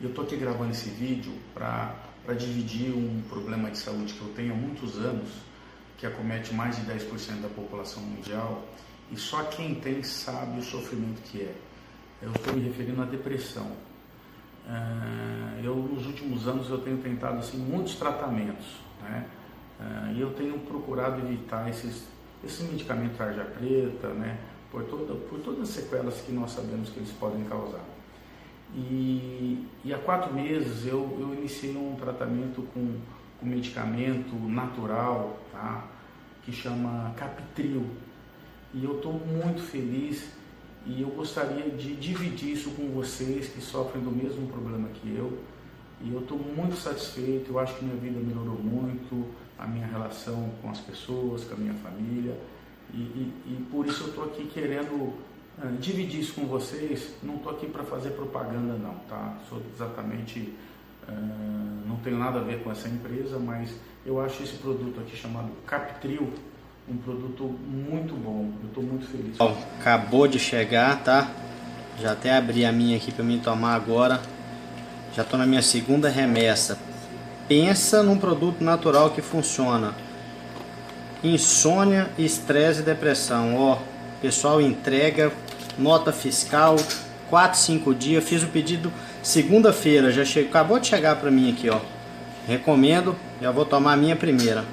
E eu estou aqui gravando esse vídeo para dividir um problema de saúde que eu tenho há muitos anos, que acomete mais de 10% da população mundial, e só quem tem sabe o sofrimento que é. Eu estou me referindo à depressão. Uh, eu, nos últimos anos, eu tenho tentado assim, muitos tratamentos, né? Uh, e eu tenho procurado evitar esses, esses medicamentos tarja preta, né? por, toda, por todas as sequelas que nós sabemos que eles podem causar. E, e há quatro meses eu, eu iniciei um tratamento com, com medicamento natural, tá? que chama Capitril. E eu estou muito feliz e eu gostaria de dividir isso com vocês que sofrem do mesmo problema que eu. E eu estou muito satisfeito, eu acho que minha vida melhorou muito, a minha relação com as pessoas, com a minha família. E, e, e por isso eu estou aqui querendo dividir isso com vocês. Não estou aqui para fazer propaganda não, tá? Sou exatamente, uh, não tenho nada a ver com essa empresa, mas eu acho esse produto aqui chamado Captril um produto muito bom. Eu estou muito feliz. Bom, acabou de chegar, tá? Já até abri a minha aqui para mim tomar agora. Já estou na minha segunda remessa. Pensa num produto natural que funciona insônia, estresse e depressão. Ó, pessoal entrega, nota fiscal, 4, 5 dias. Fiz o pedido segunda-feira, já chegou, acabou de chegar para mim aqui, ó. Recomendo, já vou tomar a minha primeira.